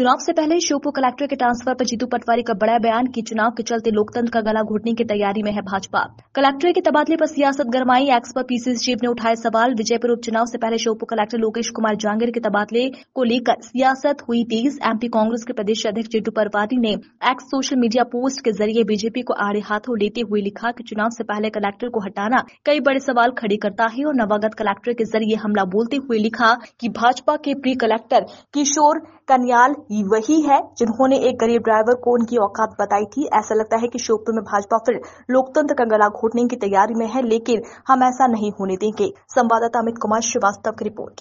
चुनाव से पहले श्योपुर कलेक्टर के ट्रांसफ़र पर जीतू पटवारी का बड़ा बयान कि चुनाव के चलते लोकतंत्र का गला घोटने की तैयारी में है भाजपा। कलेक्टर के तबादले पर सियासत गरमाई एक्स पर पीसीसी चीफ ने उठाए सवाल। विजयपुर उपचुनाव से पहले श्योपुर कलेक्टर लोकेश कुमार जांगिर के तबादले को लेकर सियासत हुई तेज। एमपी कांग्रेस के प्रदेश अध्यक्ष जीतू पटवारी ने एक्स सोशल मीडिया पोस्ट के ज़रिए बीजेपी को आड़े हाथों लेते हुए लिखा कि चुनाव से पहले कलेक्टर को हटाना कई बड़े सवाल खड़े करता है और नवागत कलेक्टर के ज़रिए हमला बोलते हुए लिखा कि भाजपा के प्री कलेक्टर किशोर कन्याल वही है जिन्होंने एक गरीब ड्राइवर को उनकी औकात बताई थी। ऐसा लगता है कि श्योपुर में भाजपा फिर लोकतंत्र का गला घोटने की तैयारी में है, लेकिन हम ऐसा नहीं होने देंगे। संवाददाता अमित कुमार, श्रीवास्तव की रिपोर्ट।